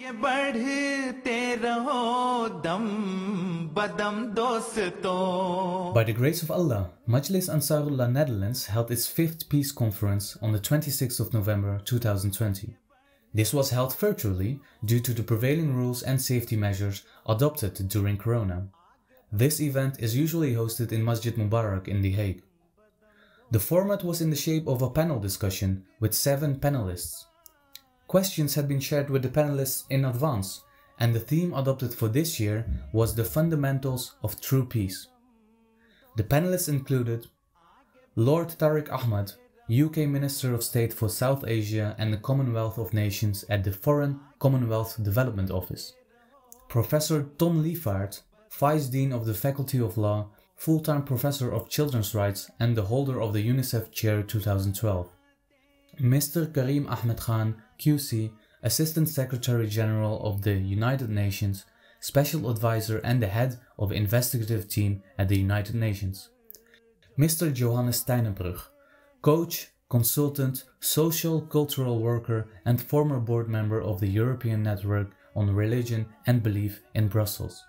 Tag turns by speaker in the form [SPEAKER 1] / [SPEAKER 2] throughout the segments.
[SPEAKER 1] आगे बढ़ते रहो दम बदम दोस्तों
[SPEAKER 2] By the grace of Allah, Majlis Ansarullah Netherlands held its fifth peace conference on the 26th of November 2020. This was held virtually due to the prevailing rules and safety measures adopted during Corona. This event is usually hosted in Masjid Mubarak in The Hague. The format was in the shape of a panel discussion with seven panelists. Questions had been shared with the panelists in advance, and the theme adopted for this year was the fundamentals of true peace. The panelists included Lord Tariq Ahmad, UK Minister of State for South Asia and the Commonwealth of Nations at the Foreign Commonwealth Development Office, Professor Ton Liefaard, Vice Dean of the Faculty of Law, full-time Professor of Children's Rights and the holder of the UNICEF Chair 2012, Mr. Karim Ahmad Khan, QC, Assistant Secretary General of the United Nations, Special Advisor and the Head of Investigative Team at the United Nations. Mr. Johannes Steinenbrug, Coach, Consultant, Social Cultural Worker and former board member of the European Network on Religion and Belief in Brussels.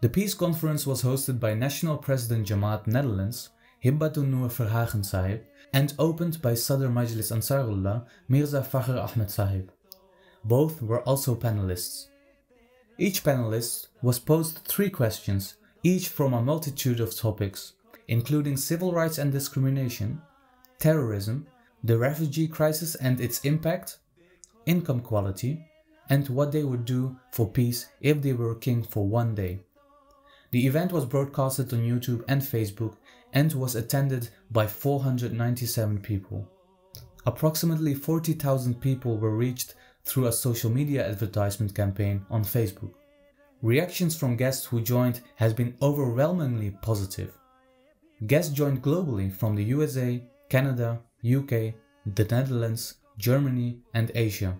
[SPEAKER 2] The Peace Conference was hosted by National President Jamaat Netherlands, Hibbatun Noor Verhagen Sahib, and opened by Sadr Majlis Ansarullah Mirza Fakhr Ahmed Sahib. Both were also panelists. Each panelist was posed three questions, each from a multitude of topics, including civil rights and discrimination, terrorism, the refugee crisis and its impact, income quality, and what they would do for peace if they were king for one day. The event was broadcasted on YouTube and Facebook and was attended by 497 people. Approximately 40,000 people were reached through a social media advertisement campaign on Facebook. Reactions from guests who joined has been overwhelmingly positive. Guests joined globally from the USA, Canada, UK, the Netherlands, Germany and Asia.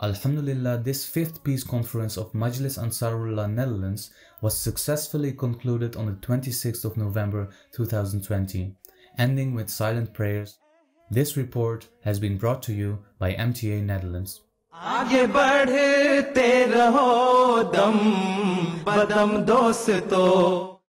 [SPEAKER 2] Alhamdulillah, this fifth peace conference of Majlis Ansarullah Netherlands was successfully concluded on the 26th of November 2020, ending with silent prayers. This report has been brought to you by MTA Netherlands.
[SPEAKER 1] आगे बढ़ते रहो दम बदम दोस्तों